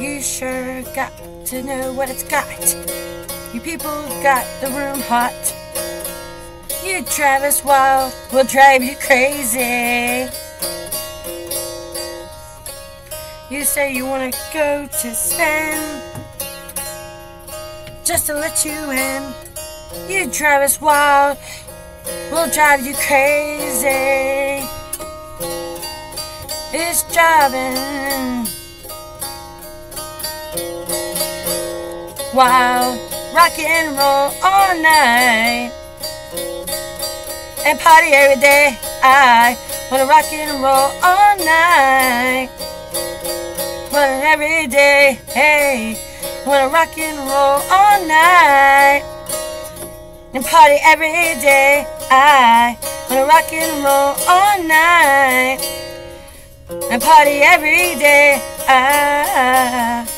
You sure got to know what it's got. You people got the room hot. You Travis Wild will drive you crazy. You say you wanna go to Spain just to let you in. You Travis Wild we'll drive you crazy. It's driving wild, rock and roll all night, and party every day. I wanna rock and roll all night, wanna every day. Hey, wanna rock and roll all night, and party every day. I wanna rock and roll all night, and party every day. I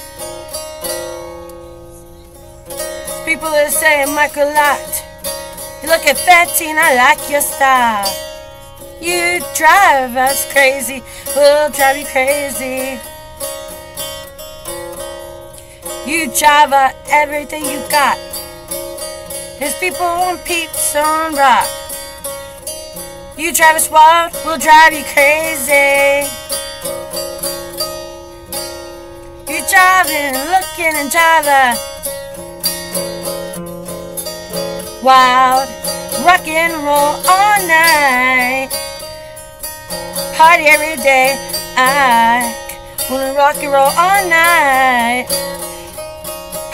People are saying Michael Lot. You look at Fatine, I like your style. You drive us crazy, we'll drive you crazy. You out everything you got. There's people on pizza on rock. You drive wild, we'll drive you crazy. You driving, looking and driving. wild, rock and roll all night, party every day. I wanna rock and roll all night,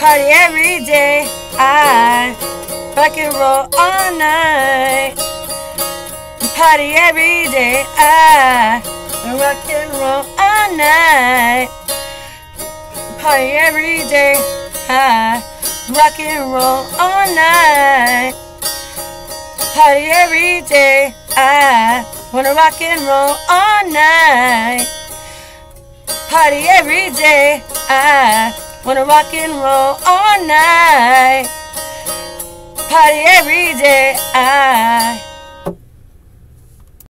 party every day. I rock and roll all night, party every day. I rock and roll all night, party every day. I rock and roll all night. Party every day. I wanna rock and roll all night. Party every day. I wanna rock and roll all night. Party every day. I